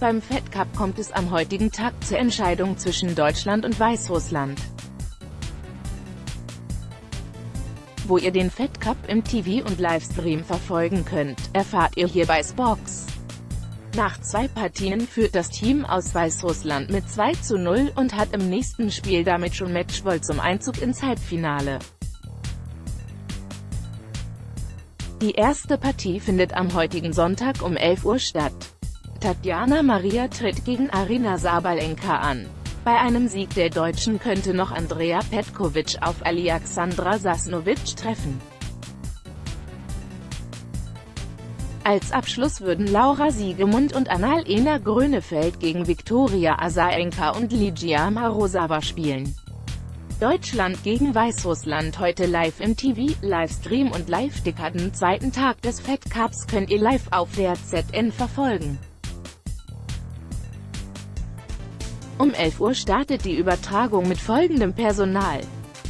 Beim Fed Cup kommt es am heutigen Tag zur Entscheidung zwischen Deutschland und Weißrussland. Wo ihr den Fed Cup im TV und Livestream verfolgen könnt, erfahrt ihr hier bei Spox. Nach zwei Partien führt das Team aus Weißrussland mit 2 zu 0 und hat im nächsten Spiel damit schon Matchball zum Einzug ins Halbfinale. Die erste Partie findet am heutigen Sonntag um 11 Uhr statt. Tatjana Maria tritt gegen Arina Sabalenka an. Bei einem Sieg der Deutschen könnte noch Andrea Petkovic auf Alexandra Sasnovic treffen. Als Abschluss würden Laura Siegemund und Annalena Grönefeld gegen Viktoria Azarenka und Ligia Marosava spielen. Deutschland gegen Weißrussland heute live im TV, Livestream und Live-Ticker. Den zweiten Tag des Fed Cups könnt ihr live auf der ZN verfolgen. Um 11 Uhr startet die Übertragung mit folgendem Personal.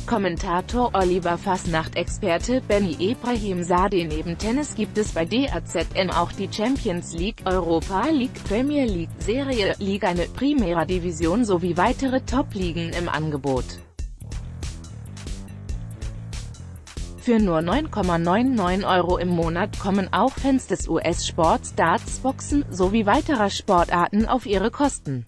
Kommentator Oliver Fasnacht Experte Benny Ibrahim Sade Neben Tennis gibt es bei DAZN auch die Champions League, Europa League, Premier League, Serie, Liga eine Primera Division sowie weitere Top-Ligen im Angebot. Für nur 9,99 Euro im Monat kommen auch Fans des US-Sports Darts, Boxen sowie weiterer Sportarten auf ihre Kosten.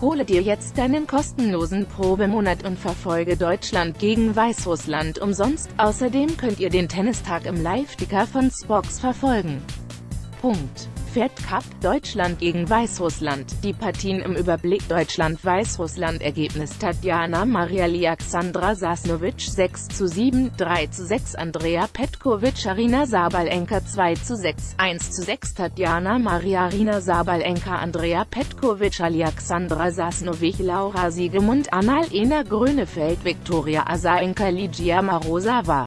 Hole dir jetzt deinen kostenlosen Probemonat und verfolge Deutschland gegen Weißrussland umsonst. Außerdem könnt ihr den Tennistag im Live-Ticker von Spox verfolgen. Punkt. Fed Cup, Deutschland gegen Weißrussland, die Partien im Überblick. Deutschland-Weißrussland Ergebnis. Tatjana Maria Alexandra Sasnovic 6 zu 7, 3 zu 6 Andrea Petkovic Arina Sabalenka 2 zu 6, 1 zu 6 Tatjana Maria Arina Sabalenka Andrea Petkovic Alexandra Sasnovic Laura Siegemund Annalena Grönefeld Viktoria Azarenka Ligia Marosava